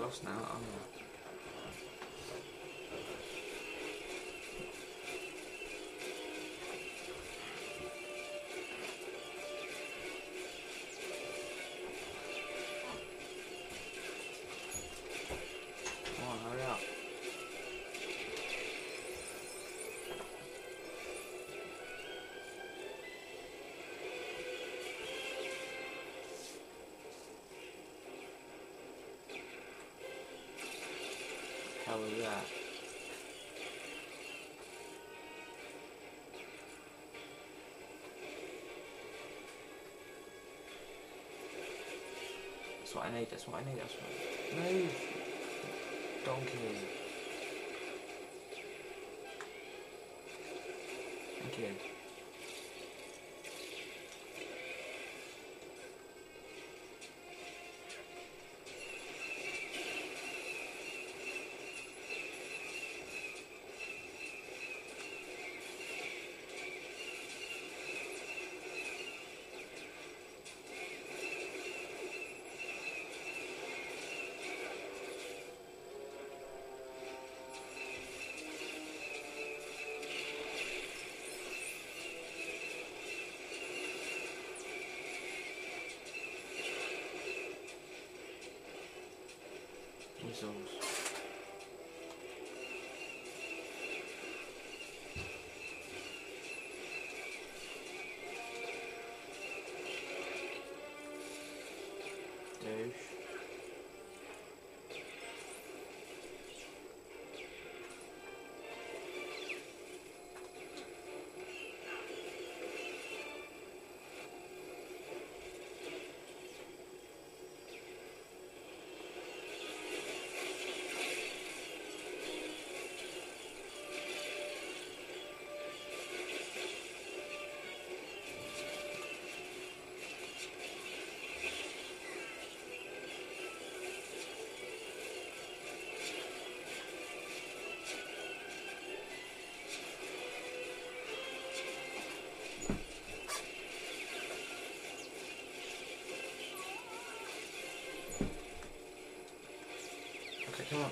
lost now, aren't I? That? That's what I need, that's what I need, that's what I need. Move! Donkey. Thank you. Whistles. Douche. Okay, come on.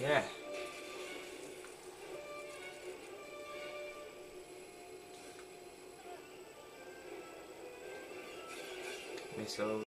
Yeah. Missile.